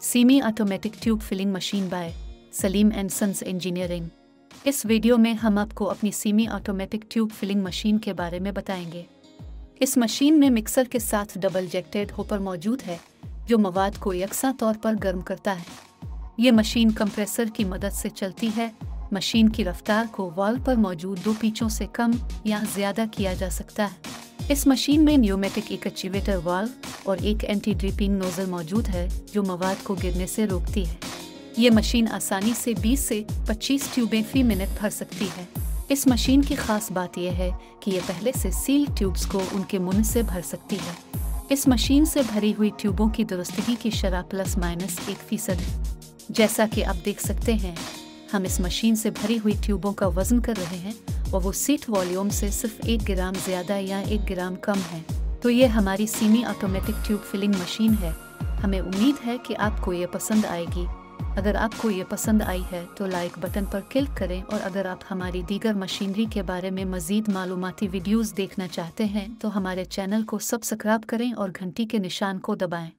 Semi automatic tube filling machine by Saleem and sons engineering इस video में हम आपको अपनी semi automatic tube filling machine के बारे में बताएँगे। इस मशीन में मिक्सर के साथ डबल जेक्टेड होपर मौजूद है, जो मवाद को यकसा तौर पर गर्म करता है। ये मशीन कंप्रेसर की मदद से चलती है। मशीन की रफ्तार को वॉल पर मौजूद दो पीचों से कम या ज़्यादा किया जा सकता है। इस मशीन में न्यूमेटिक एक वाल्व और एक एंटी ड्रिपिंग नोजल मौजूद है, जो मवाद को गिरने से रोकती है। ये मशीन आसानी से 20 से 25 ट्यूबें फ़ी मिनट भर सकती है। इस मशीन की खास बात यह है कि ये पहले से सील ट्यूब्स को उनके मुन से भर सकती है। इस मशीन से भरी हुई ट्यूबों की दुरुस्तगी की शराह प्लस माइनस एक फ़ीसद है। जैसा कि आप देख सकते हैं, हम इस मशीन से भरी हुई ट्यूबों का वज़न कर रहे हैं और वो सीट वॉल्यूम से सिर्फ़ एक ग्राम ज़्यादा या एक ग्राम कम है। तो ये हमारी semi automatic tube filling machine है। हमें उम्मीद है कि आपको ये पसंद आएगी। अगर आपको ये पसंद आई है तो लाइक बटन पर क्लिक करें और अगर आप हमारी दीगर मशीनरी के बारे में मजीद मालूमती वीडियोस देखना चाहते हैं तो हमारे चैनल को सब्सक्राइब करें और घंटी के निशान को दबाएँ।